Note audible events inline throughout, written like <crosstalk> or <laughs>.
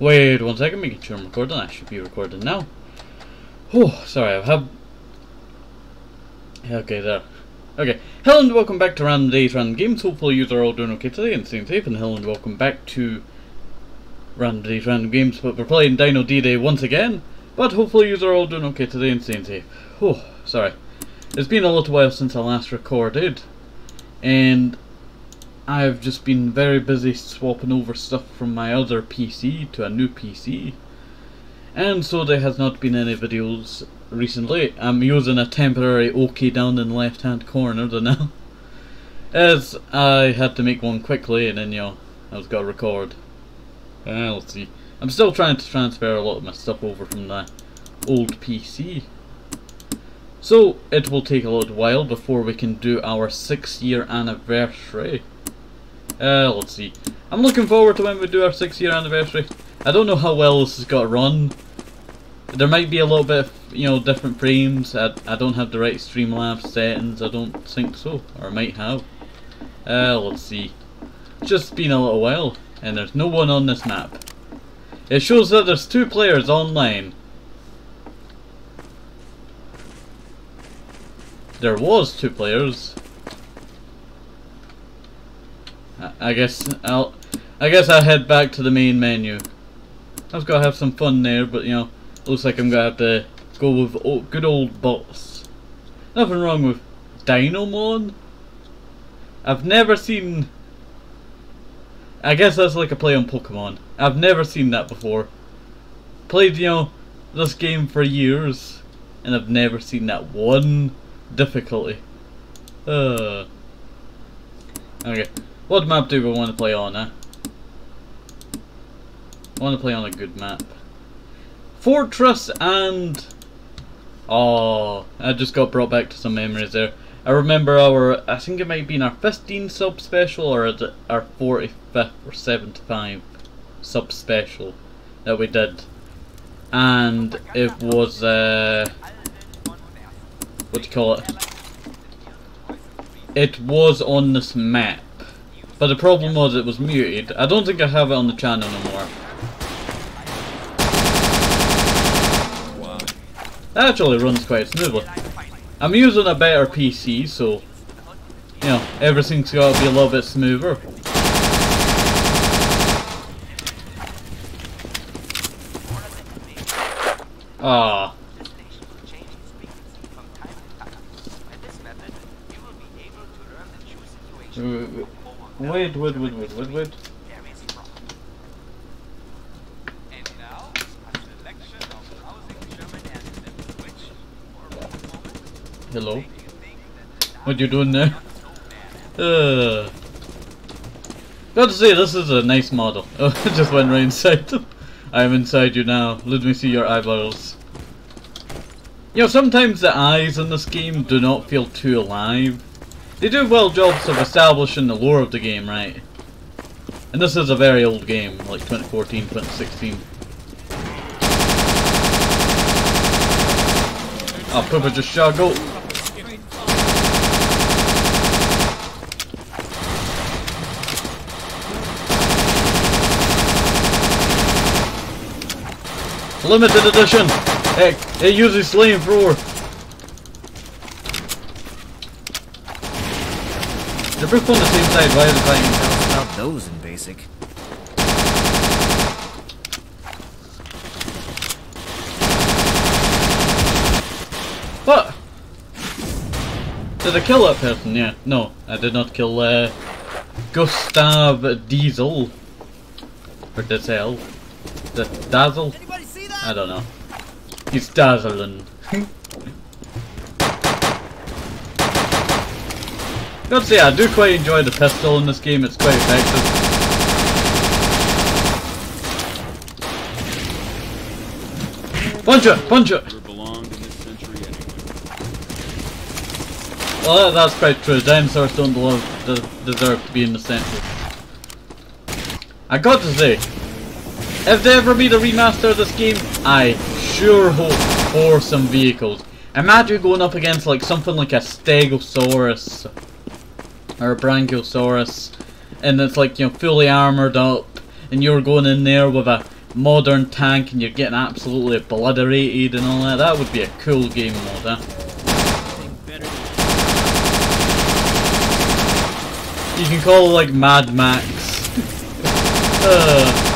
Wait one second, making sure I'm recording. I should be recording now. Oh, sorry, I have. Okay, there. Okay, hello and welcome back to Random Days Random Games. Hopefully you are all doing okay today and staying safe. And hello and welcome back to Random Days Random Games. But we're playing Dino D-Day once again. But hopefully you are all doing okay today and staying safe. Oh, sorry. It's been a little while since I last recorded. And I've just been very busy swapping over stuff from my other PC to a new PC. And so there has not been any videos recently. I'm using a temporary OK down in the left hand corner the now. <laughs> As I had to make one quickly and then you know, I was to record. Uh, let's see. I'm still trying to transfer a lot of my stuff over from the old PC. So it will take a little while before we can do our six year anniversary. Uh, let's see. I'm looking forward to when we do our six year anniversary. I don't know how well this has got run. There might be a little bit of, you know, different frames. I, I don't have the right Streamlabs settings. I don't think so. Or might have. Uh, let's see. It's just been a little while. And there's no one on this map. It shows that there's two players online. There was two players. I guess I'll I guess I'll head back to the main menu. I was gonna have some fun there, but you know, looks like I'm gonna have to go with old, good old boss. Nothing wrong with Dinomon. I've never seen. I guess that's like a play on Pokemon. I've never seen that before. Played you know this game for years, and I've never seen that one difficulty. Uh. Okay. What map do we want to play on, eh? I want to play on a good map. Fortress and... Oh, I just got brought back to some memories there. I remember our, I think it might be in our 15 sub special or our 45th or 75 sub special that we did. And it was, uh, what do you call it? It was on this map. But the problem was it was muted. I don't think I have it on the channel anymore. That actually runs quite smoothly. I'm using a better PC, so you know everything's got to be a little bit smoother. Ah. Wait, wait, wait, wait, wait, wait. Hello? What you doing there? Uh. Got to say, this is a nice model. <laughs> Oh, just went right inside. <laughs> I am inside you now. Let me see your eyeballs. You know, sometimes the eyes in this game do not feel too alive. They do well jobs of establishing the lore of the game, right? And this is a very old game, like 2014, 2016. Oh, ah, Poopa just shot go. Limited edition! Heck, it uses flamethrower. They're both on the same side, why are they fighting? About those in basic. What? Did I kill that person? Yeah. No, I did not kill uh, Gustav Diesel. Or Diesel. The Dazzle? I don't know. He's dazzling. <laughs> Gotta say, I do quite enjoy the pistol in this game, it's quite effective. Punch it! Punch it! Well, that's quite true. Dinosaurs don't deserve to be in the century. I got to say, if there ever be the remaster of this game, I sure hope for some vehicles. Imagine going up against like something like a Stegosaurus or a Brachiosaurus, and it's like, you know, fully armored up, and you're going in there with a modern tank and you're getting absolutely obliterated and all that. That would be a cool game mode? You can call it like Mad Max. <laughs> uh,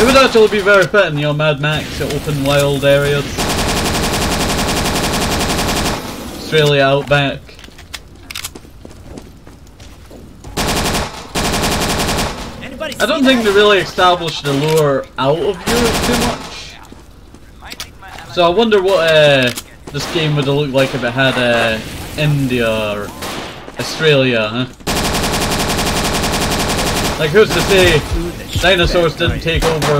it would actually be very fitting, you know, Mad Max, open wild areas. Australia outback. I don't think they really established the lure out of Europe too much. So I wonder what uh, this game would have looked like if it had uh, India or Australia, huh? Like who's to say dinosaurs didn't take over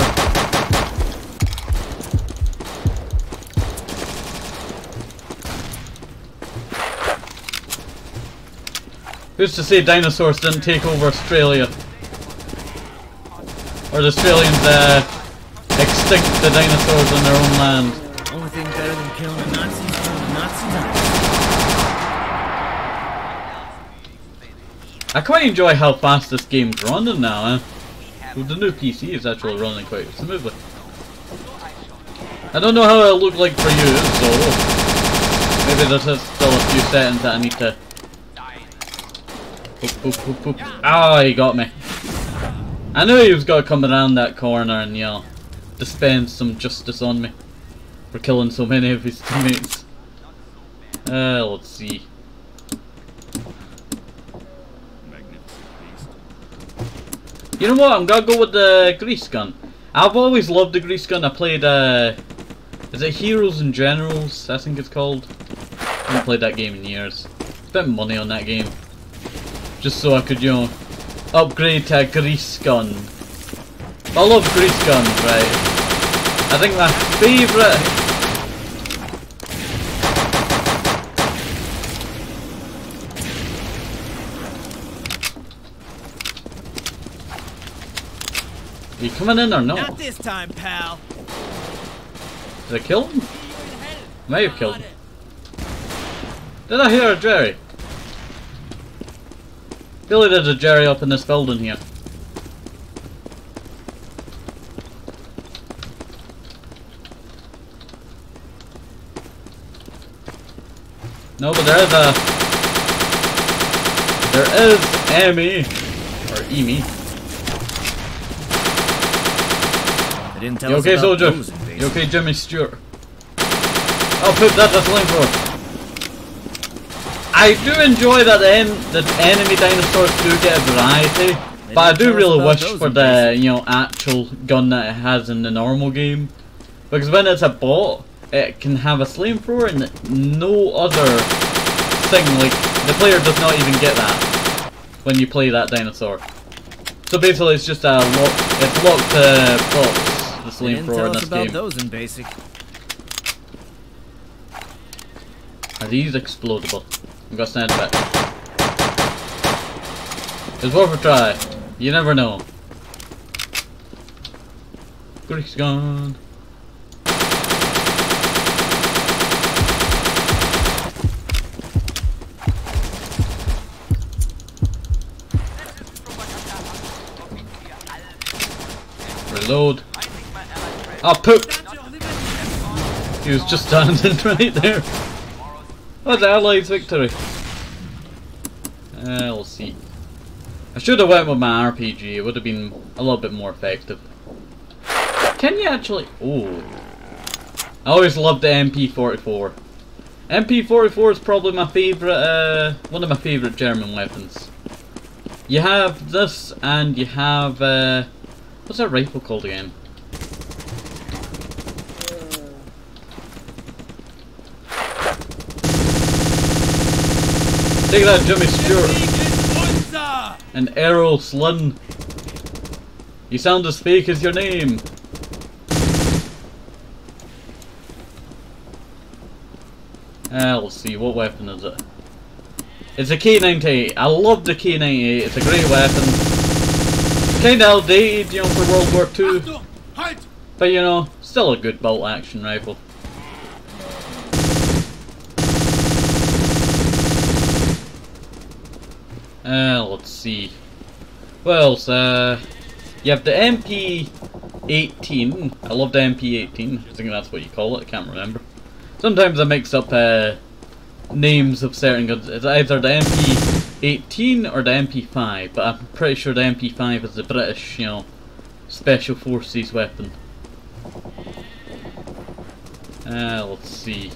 Who's to say dinosaurs didn't take over Australia? Or the Australians uh, extinct the dinosaurs on their own land? Only thing better than killing a Nazi is killing a Nazi I quite enjoy how fast this game's running now, eh? With the new PC is actually running quite smoothly. I don't know how it'll look like for you, so maybe there's still a few settings that I need to Ah, oh, he got me. I knew he was gonna come around that corner and, you know, dispense some justice on me for killing so many of his teammates. Uh, let's see. You know what? I'm gonna go with the grease gun. I've always loved the grease gun. I played, uh, is it Heroes and Generals? I think it's called. I haven't played that game in years. Spent money on that game. Just so I could, you know, upgrade to a grease gun. I love grease guns, right? I think my favourite... Are you coming in or no? Not this time, pal. Did I kill him? May have killed him. Did I hear a Jerry? Billy there's a Jerry up in this building here. No, but there is a... There is Amy. Or Emi. They didn't tell you okay, soldier? You okay, Jimmy Stewart? Oh, poop, that's a flamethrower. I do enjoy that the, en the enemy dinosaurs do get a variety, but I do really wish for the you know actual gun that it has in the normal game, because when it's a bot, it can have a flamethrower and no other thing like the player does not even get that when you play that dinosaur. So basically, it's just a lock. It's locked to box the flamethrower in this about game. those in basic. Are these explodable? I'm gonna stand back. It's worth a try. You never know. Grease gun. Reload. Oh, poop! He was just standing <laughs> right there. The Allies victory. Uh, we'll see. I should have went with my RPG. It would have been a little bit more effective. Can you actually... Oh. I always loved the MP44. MP44 is probably my favourite, uh, one of my favourite German weapons. You have this, and you have, uh, what's that rifle called again? Take that, Jimmy Stewart. And Errol Flynn. You sound as fake as your name. Uh, let's see, what weapon is it? It's a K98. I love the K98. It's a great weapon. Kinda outdated, you know, for World War II. But you know, still a good bolt action rifle. Uh, let's see. Well, uh, you have the MP MP18. I love the MP18. I think that's what you call it. I can't remember. Sometimes I mix up uh, names of certain guns. It's either the MP18 or the MP5, but I'm pretty sure the MP5 is the British, you know, Special Forces weapon. Uh, let's see.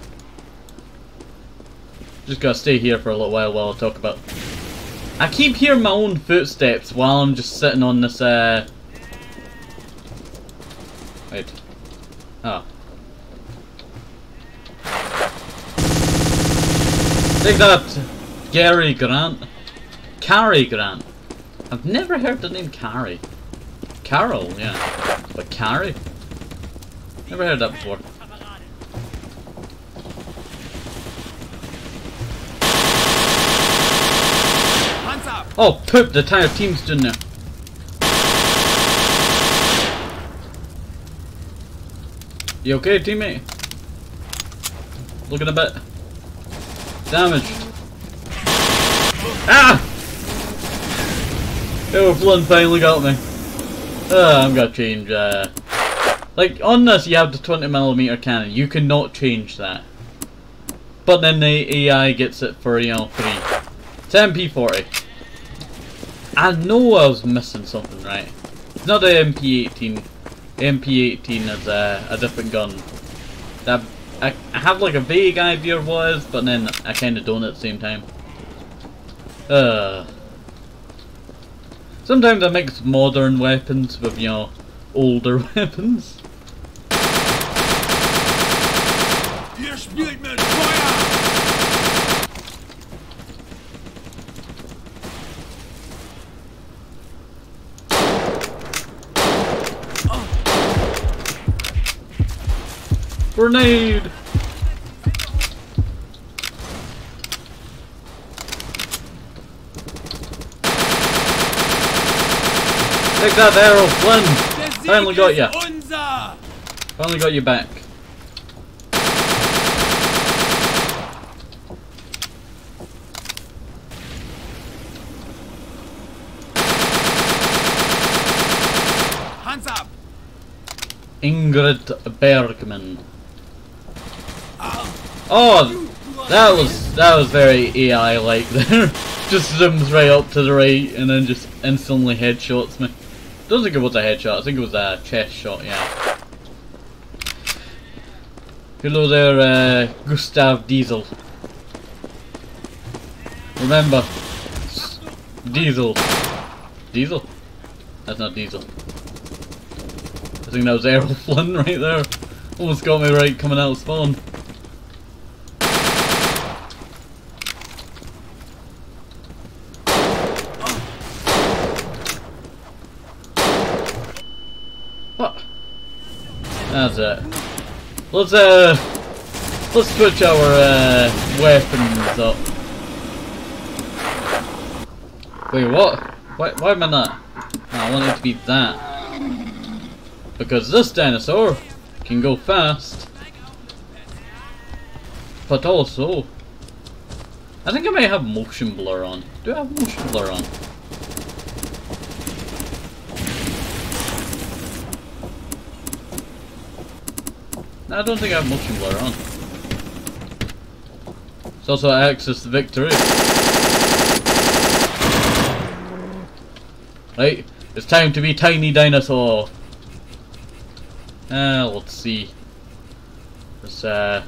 Just gotta stay here for a little while while I talk about... I keep hearing my own footsteps while I'm just sitting on this, uh... Wait. Oh. Take that, Gary Grant. Cary Grant. I've never heard the name Carrie. Carol, yeah. But Carrie? Never heard that before. Oh, poop, the entire team's doing there. You okay, teammate? Looking a bit damaged. Ah! Oh, Flynn finally got me. Uh, I'm gonna change, uh... Like, on this you have the 20mm cannon. You cannot change that. But then the AI gets it for, you know, free. It's MP40. I know I was missing something, right? It's not the MP18. MP18 is a, a different gun. That I, I have like a vague idea of what it is, but then I kind of don't at the same time. Uh. Sometimes I mix modern weapons with, you know, older <laughs> weapons. Grenade! Take that Errol, Flynn! Finally got unser! Finally got you back. Hands up! Ingrid Bergman. Oh, that was that was very AI like there. <laughs> just zooms right up to the right and then just instantly headshots me. Don't think it was a headshot. I think it was a chest shot. Yeah. Hello there, uh, Gustav Diesel. Remember, Diesel. Diesel? That's not Diesel. I think that was Errol Flynn <laughs> right there. Almost got me right coming out of spawn. That's it. Let's uh let's switch our uh weapons up. Wait, what? Why why am I not? I want it to be that. Because this dinosaur can go fast. But also I think I may have motion blur on. Do I have motion blur on? I don't think I have blur on. It's also access to victory. Right, it's time to be tiny dinosaur. Uh, let's see. This, uh...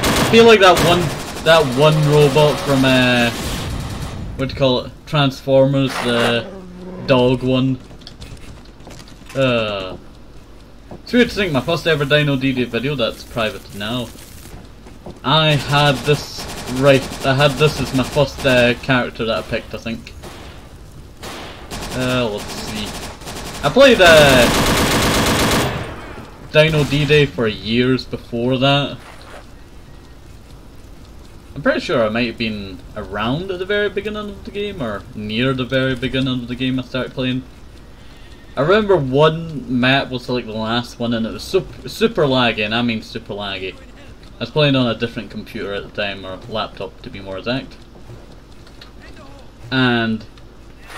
I feel like that one, that one robot from, uh... What do you call it? Transformers, the dog one. Uh... It's weird to think my first ever Dino D-Day video that's private now. I had this right. I had this as my first uh, character that I picked. I think. Uh, let's see. I played uh, Dino D-Day for years before that. I'm pretty sure I might have been around at the very beginning of the game, or near the very beginning of the game I started playing. I remember one map was like the last one and it was super, super laggy, and I mean super laggy. I was playing on a different computer at the time, or laptop to be more exact. And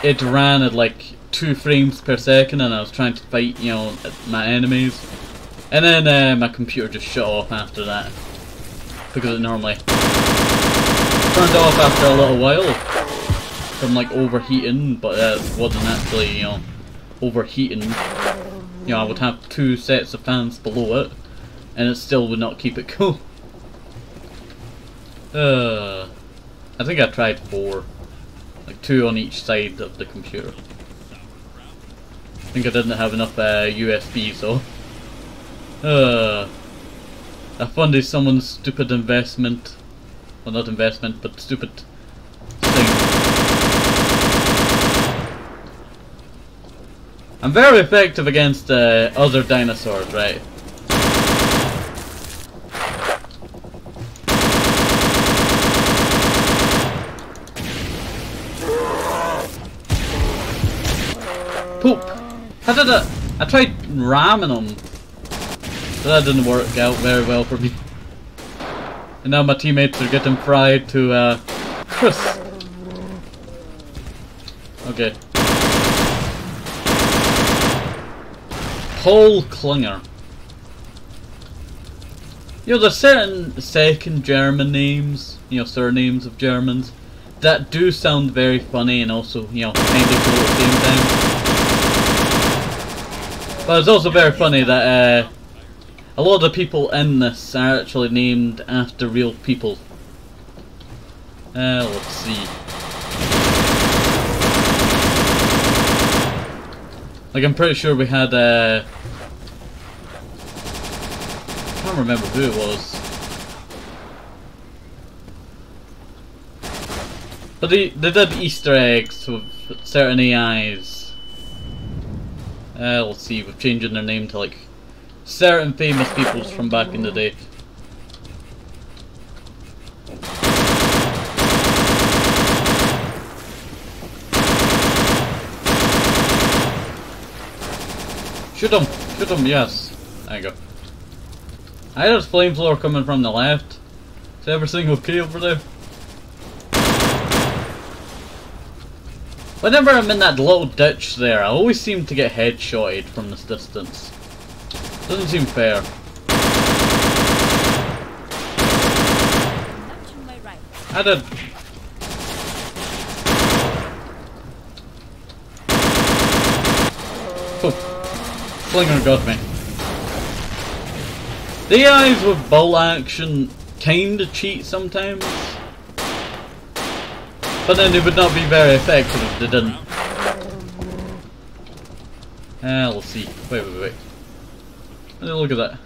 it ran at like two frames per second and I was trying to fight, you know, my enemies. And then uh, my computer just shut off after that. Because it normally turned off after a little while from like overheating, but it wasn't actually, you know, overheating. You know, I would have two sets of fans below it and it still would not keep it <laughs> cool. Uh, I think I tried four. Like two on each side of the computer. I think I didn't have enough uh, USB, so... Uh, I funded someone's stupid investment. Well, not investment, but stupid thing. I'm very effective against uh, other dinosaurs, right? Poop! How did I... I tried ramming them. That didn't work out very well for me. And now my teammates are getting fried to, uh, crisp. Okay. Paul Klinger. You know, there's certain second German names, you know, surnames of Germans, that do sound very funny and also, you know, kind of cool at the same time. But it's also very funny that uh, a lot of the people in this are actually named after real people. Uh, let's see. Like I'm pretty sure we had uh, I can't remember who it was. But they, they did Easter eggs with certain AIs. Uh, let's see, we're changing their name to like certain famous peoples from back in the day. Shoot him! Shoot him, yes. There you go. I had a flamethrower coming from the left. Is everything okay over there? Whenever I'm in that little ditch there, I always seem to get headshotted from this distance. Doesn't seem fair. I did. Slinger got me. The eyes with bolt action kinda cheat sometimes. But then it would not be very effective if they didn't. Ah, let's see. Wait, wait, wait. Look at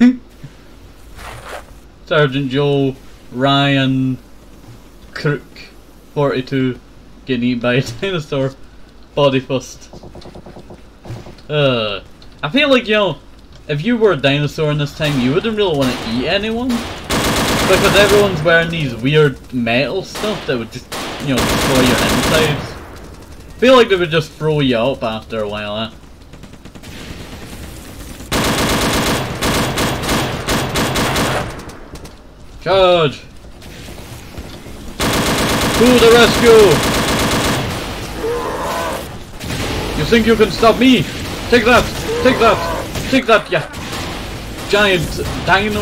that. <laughs> Sergeant Joe, Ryan, Crook, 42, getting eaten by a dinosaur, body first. Uh, I feel like, you know, if you were a dinosaur in this time, you wouldn't really want to eat anyone. Because everyone's wearing these weird metal stuff that would just, you know, destroy your insides. I feel like they would just throw you up after a while, eh? Charge! To the rescue! You think you can stop me? Take that! Take that! Take that, yeah! Giant dino!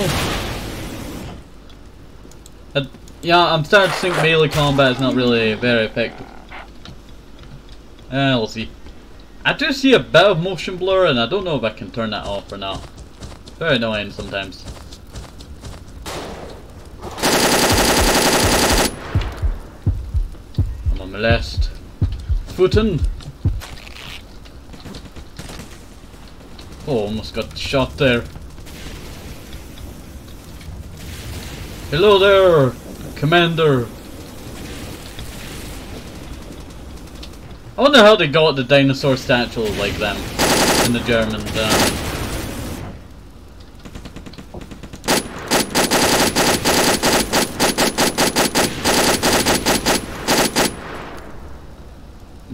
Uh, yeah, I'm starting to think melee combat is not really very effective. Uh, we'll see. I do see a bit of motion blur and I don't know if I can turn that off or not. Very annoying sometimes. I'm on my last. Oh, almost got shot there. Hello there, Commander. I wonder how they got the dinosaur statue like them in the German army.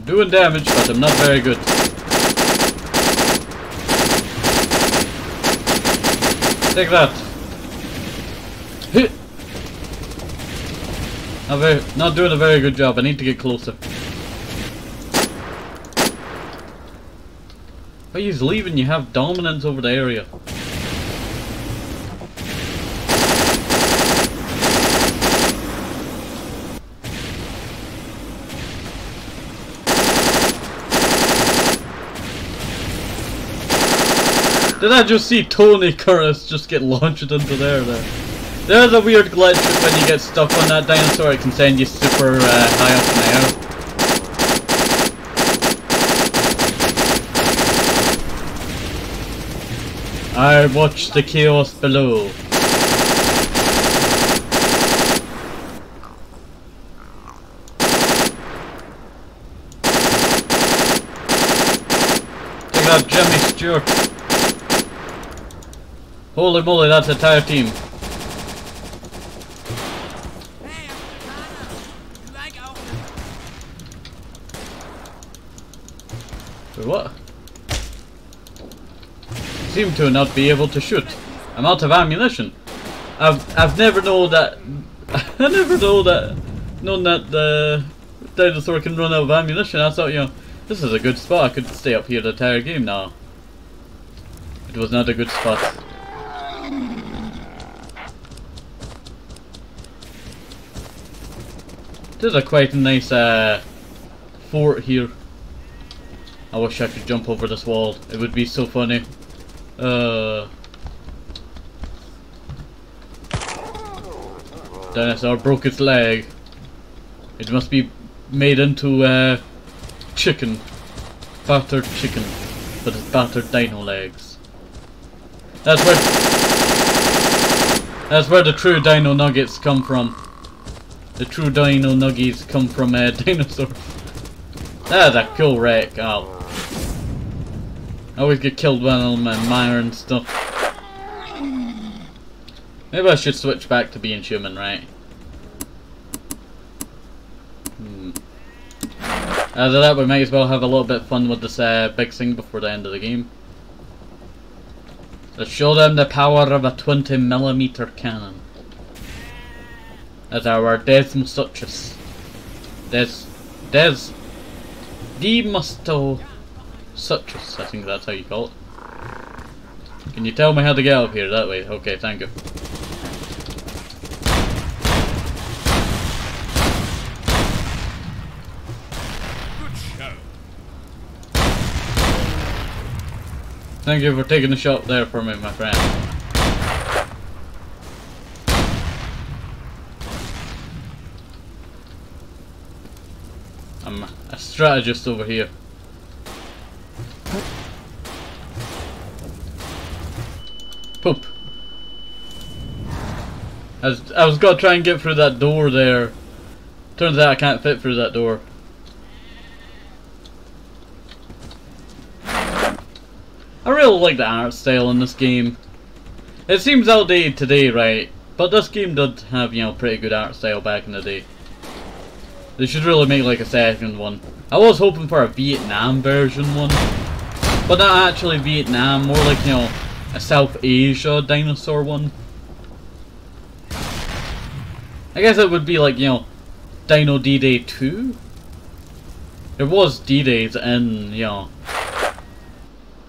doing damage, but I'm not very good. Take that! Not, very, not doing a very good job. I need to get closer. But he's leaving. You have dominance over the area. Did I just see Tony Curtis just get launched into there there? There's a weird glitch when you get stuck on that dinosaur, it can send you super uh, high up in the air. I watch the chaos below. Take out Jimmy Stewart. Holy moly, that's a entire team. For what? Seem to not be able to shoot. I'm out of ammunition. I've I've never known that <laughs> I never know that known that the dinosaur can run out of ammunition. I thought, you know, this is a good spot. I could stay up here the entire game now. It was not a good spot. There's a quite a nice uh, fort here. I wish I could jump over this wall. It would be so funny. Uh, dinosaur broke its leg. It must be made into uh, chicken. Battered chicken. But it's battered dino legs. That's where... That's where the true dino nuggets come from. The true dino nuggies come from uh, <laughs> dinosaur. That's a cool wreck. Oh. I always get killed when I'm in mire and stuff. Maybe I should switch back to being human, right? Hmm. Either that, we might as well have a little bit of fun with this uh, big thing before the end of the game. Let's show them the power of a 20mm cannon. That's our Desmosuchus. Des... Des... Demusto... Suchus, I think that's how you call it. Can you tell me how to get up here that way? Okay, thank you. Thank you for taking the shot there for me, my friend. I'm a strategist over here. Poop. I was, I was gonna try and get through that door there. Turns out I can't fit through that door. I really like the art style in this game. It seems outdated today, right? But this game did have, you know, pretty good art style back in the day. They should really make like a second one. I was hoping for a Vietnam version one. But not actually Vietnam, more like, you know, a South Asia dinosaur one. I guess it would be like, you know, Dino D-Day 2? There was D-Days in, you know,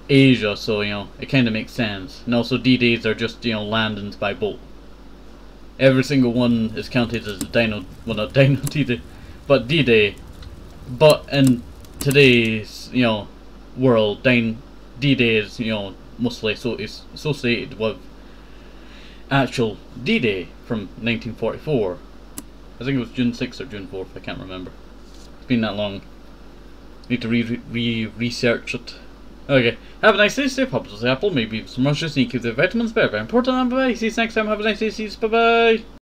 Asia, so, you know, it kind of makes sense. And also D-Days are just, you know, landings by boat. Every single one is counted as a Dino, well not <laughs> Dino D-Day, but D-Day. But in today's, you know, world, D-Day is, you know, mostly so is associated with actual D-Day from 1944. I think it was June 6th or June 4th, I can't remember. It's been that long. Need to re, re it. Okay, have a nice day, stay stay apple, maybe some Russia sneak, keep the vitamins, very important, and bye bye. See you next time, have a nice day, see you, bye bye.